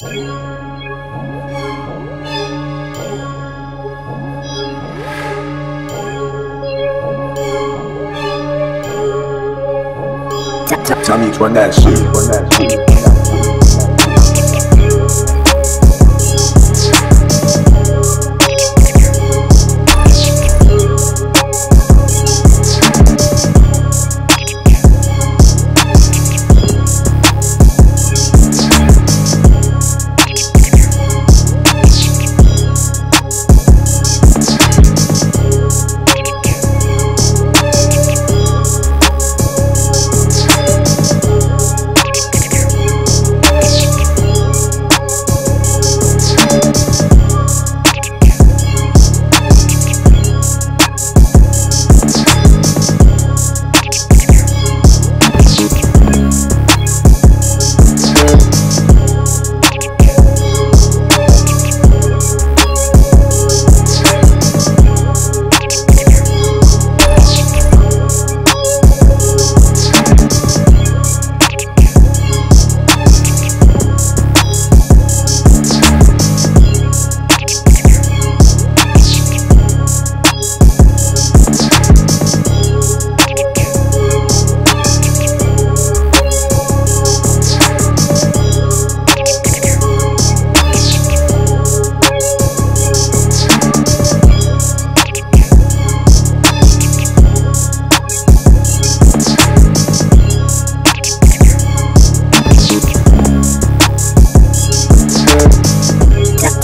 Tell me run that shit. Run that shit.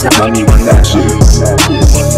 Money run that shit.